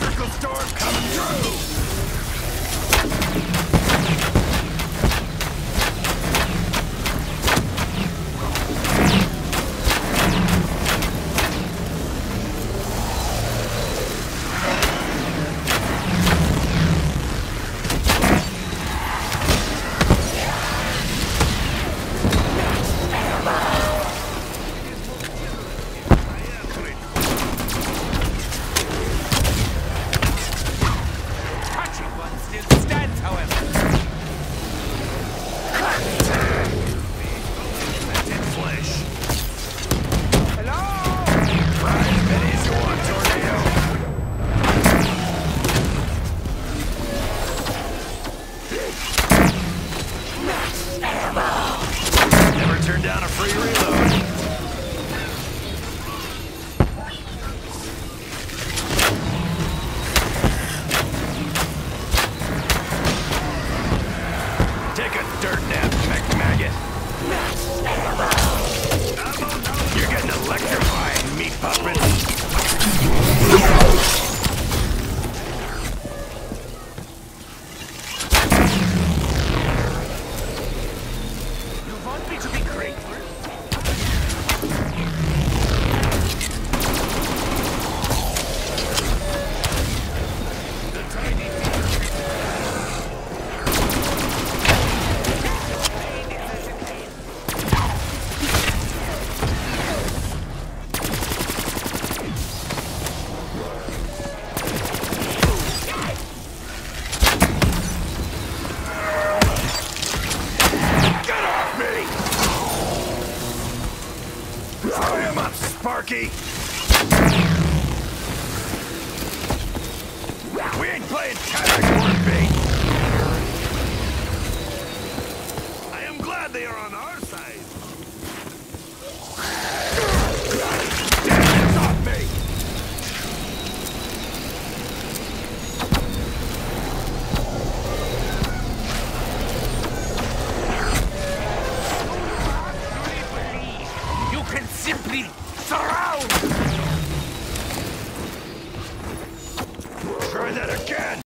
Electrical storm coming down a free reload. Throw him up, Sparky! We ain't playing tag or bait! I am glad they are on surround! Try that again!